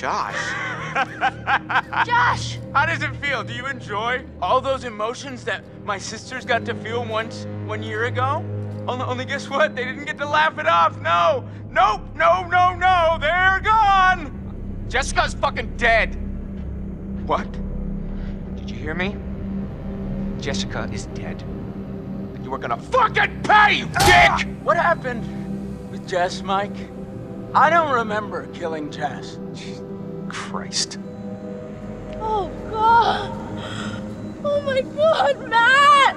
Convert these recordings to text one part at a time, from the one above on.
Josh. Josh! How does it feel? Do you enjoy all those emotions that my sisters got to feel once one year ago? Only, only guess what? They didn't get to laugh it off. No! Nope! No, no, no! They're gone! Jessica's fucking dead! What? Did you hear me? Jessica is dead. And you are gonna fucking pay, you ah! dick! What happened with Jess, Mike? I don't remember killing Jess. Christ. Oh, God! Oh, my God, Matt!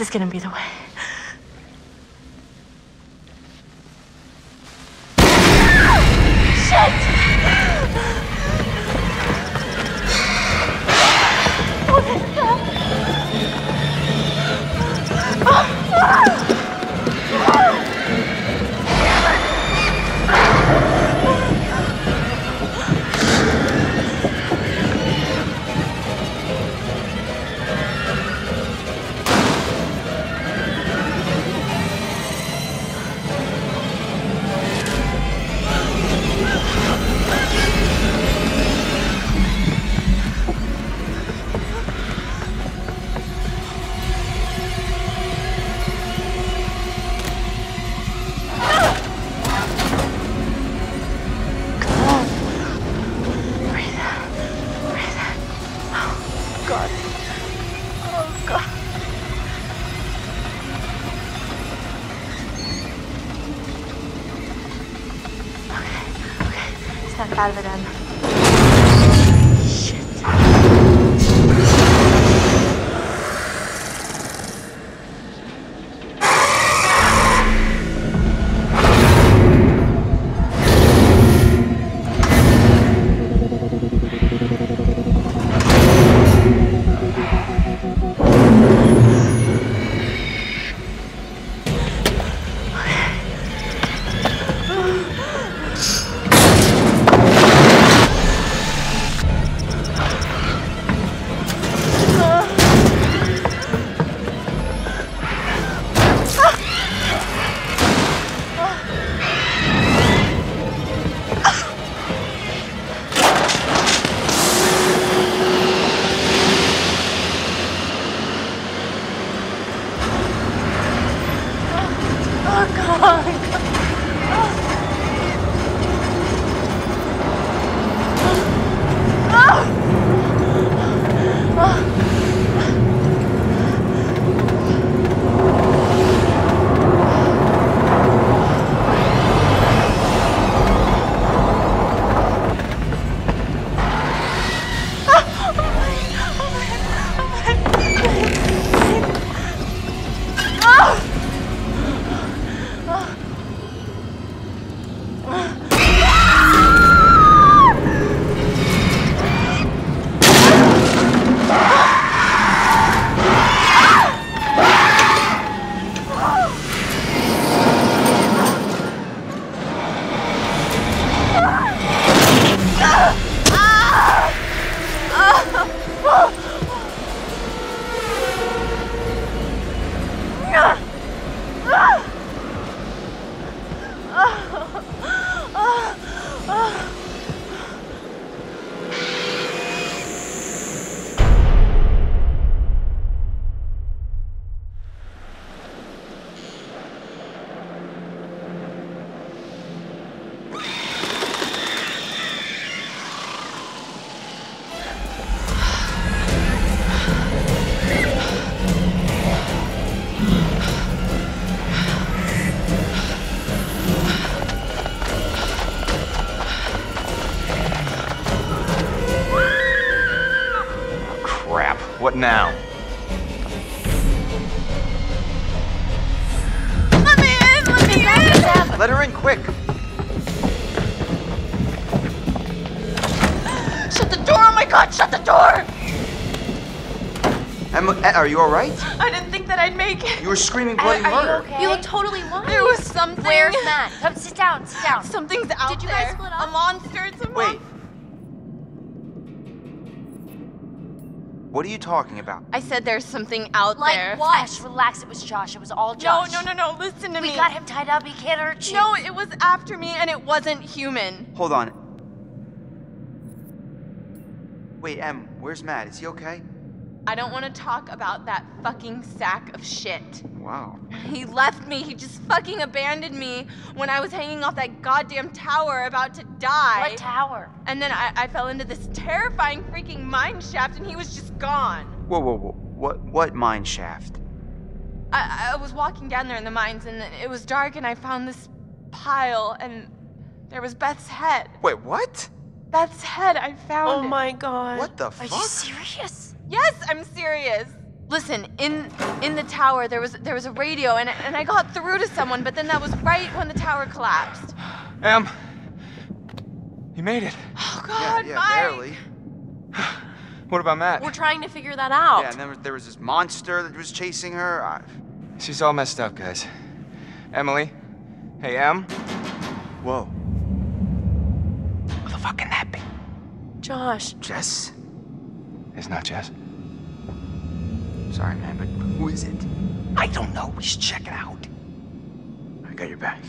Is gonna be the way. Out of it, Em. God, shut the door! Emma, are you all right? I didn't think that I'd make it. You were screaming bloody are you okay? You look totally fine. There was something. Where's Matt? Come sit down, sit down. Something's out there. Did you there. guys split up? A monster. It's a Wait. What are you talking about? I said there's something out Like there. what? Ash, relax. It was Josh. It was all Josh. no, no, no. No. Listen to We me. We got him tied up. He can't hurt you. No, it was after me and it wasn't human. Hold on. Wait, Em, where's Matt? Is he okay? I don't want to talk about that fucking sack of shit. Wow. He left me. He just fucking abandoned me when I was hanging off that goddamn tower about to die. What tower? And then I, I fell into this terrifying freaking mine shaft and he was just gone. Whoa, whoa, whoa. What, what mine shaft? I, I was walking down there in the mines and it was dark and I found this pile and there was Beth's head. Wait, what? Beth's head, I found Oh it. my god. What the fuck? Are you serious? Yes, I'm serious. Listen, in in the tower there was there was a radio and and I got through to someone, but then that was right when the tower collapsed. Em, you made it. Oh yeah, God, yeah, Mike. barely. What about Matt? We're trying to figure that out. Yeah, and then there was this monster that was chasing her. I... She's all messed up, guys. Emily. Hey, Em. Whoa. Who the fuck can that be? Josh, Jess? It's not Jess. Sorry, man, but who is it? I don't know. We should check it out. I got your back.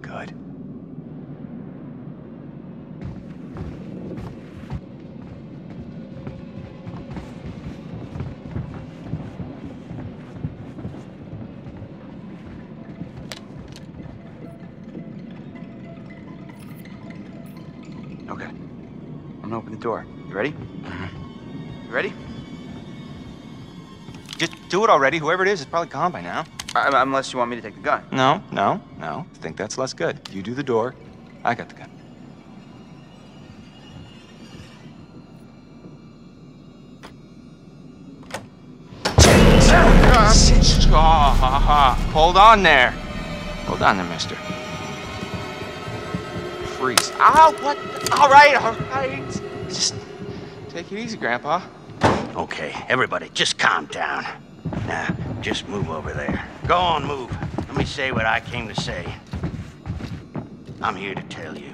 Good. Okay. I'm gonna open the door. You ready? Mm-hmm. You ready? Just do it already. Whoever it is it's probably gone by now. I, unless you want me to take the gun. No, no, no. I think that's less good. You do the door. I got the gun. Hold on there. Hold on there, mister. Freeze. Ow, what? All right, all right. Just take it easy, Grandpa. Okay, everybody, just calm down. Now, just move over there. Go on, move. Let me say what I came to say. I'm here to tell you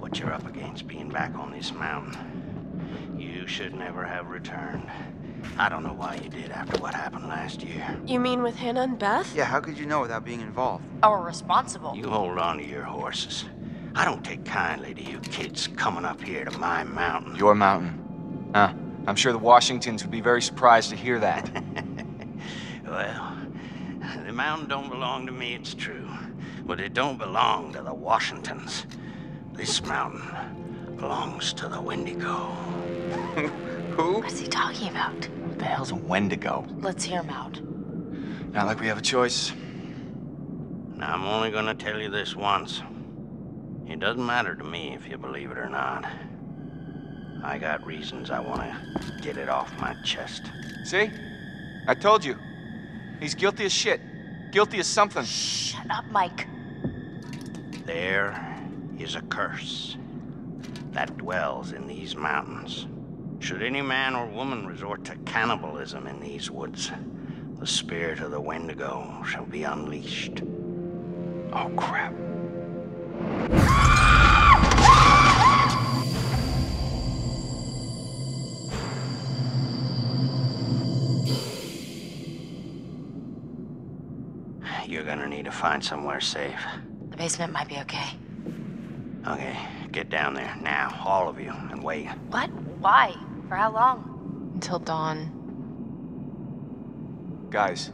what you're up against being back on this mountain. You should never have returned. I don't know why you did after what happened last year. You mean with Hannah and Beth? Yeah, how could you know without being involved? Or responsible. You hold on to your horses. I don't take kindly to you kids coming up here to my mountain. Your mountain. Huh. I'm sure the Washingtons would be very surprised to hear that. Well, the mountain don't belong to me, it's true. But it don't belong to the Washingtons. This mountain belongs to the Wendigo. Who? What's he talking about? what the hell's a Wendigo? Let's hear him out. Not like we have a choice. Now, I'm only gonna tell you this once. It doesn't matter to me if you believe it or not. I got reasons I wanna get it off my chest. See? I told you. He's guilty as shit. Guilty as something. Shut up, Mike. There is a curse that dwells in these mountains. Should any man or woman resort to cannibalism in these woods, the spirit of the Wendigo shall be unleashed. Oh, crap. To find somewhere safe. The basement might be okay. Okay, get down there now, all of you, and wait. What? Why? For how long? Until dawn. Guys,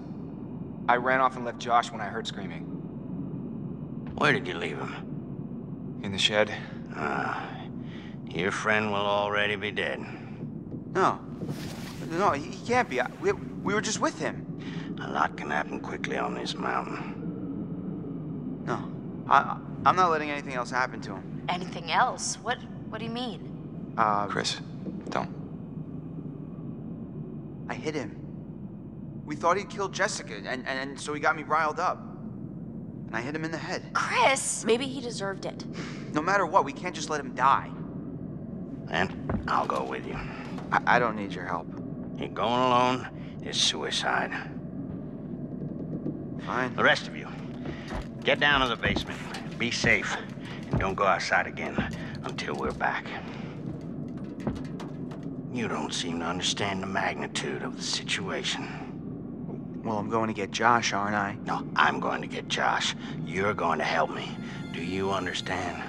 I ran off and left Josh when I heard screaming. Where did you leave him? In the shed. Ah, your friend will already be dead. No. No, he, he can't be. I- We, we were just with him. A lot can happen quickly on this mountain. No. I, I'm not letting anything else happen to him. Anything else? What? What do you mean? Uh, Chris, don't. I hit him. We thought he'd killed Jessica, and, and, and so he got me riled up. And I hit him in the head. Chris! Maybe he deserved it. No matter what, we can't just let him die. And I'll go with you. I, I don't need your help. You're going alone is suicide. Fine. The rest of you, get down to the basement. Be safe. And don't go outside again until we're back. You don't seem to understand the magnitude of the situation. Well, I'm going to get Josh, aren't I? No, I'm going to get Josh. You're going to help me. Do you understand?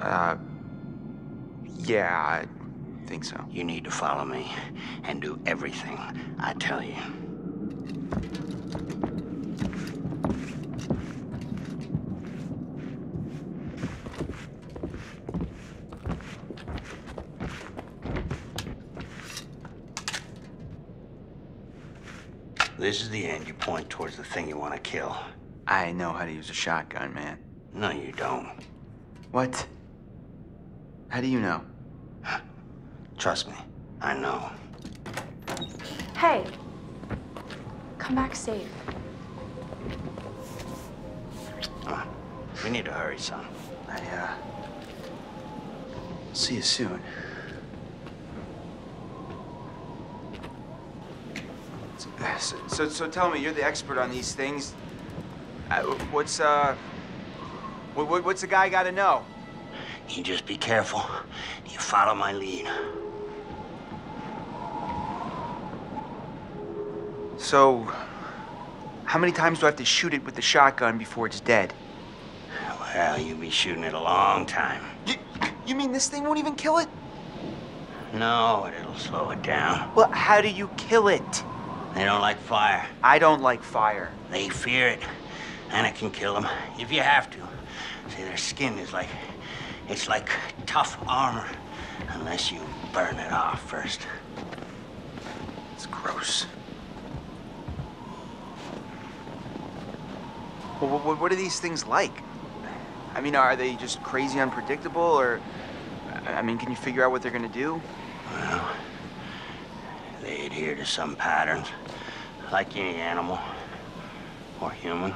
Uh, yeah, I think so. You need to follow me and do everything I tell you. This is the end. You point towards the thing you want to kill. I know how to use a shotgun, man. No, you don't. What? How do you know? Trust me, I know. Hey, come back safe. Come on. We need to hurry, son. I, uh. See you soon. So, so, so tell me, you're the expert on these things. Uh, what's, uh. What, what, what's the guy gotta know? You just be careful. You follow my lead. So. How many times do I have to shoot it with the shotgun before it's dead? Well, you'll be shooting it a long time. You, you mean this thing won't even kill it? No, it'll slow it down. Well, how do you kill it? They don't like fire. I don't like fire. They fear it. And it can kill them if you have to. See, their skin is like. It's like tough armor. Unless you burn it off first. It's gross. Well, what, what are these things like? I mean, are they just crazy unpredictable, or I mean, can you figure out what they're gonna do? Well, they adhere to some patterns. Like any animal or human.